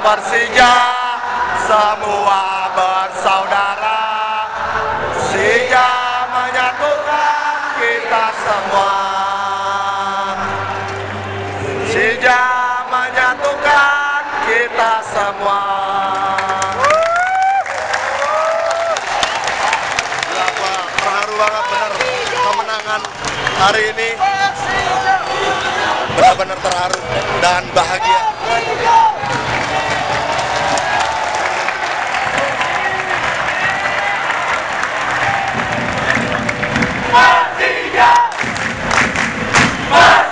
Persija semua bersaudara. Persija menyatukan kita semua. Persija menyatukan kita semua. Berapa terharu banget bener kemenangan hari ini benar-benar terharu dan bahagia. Persija! Persija!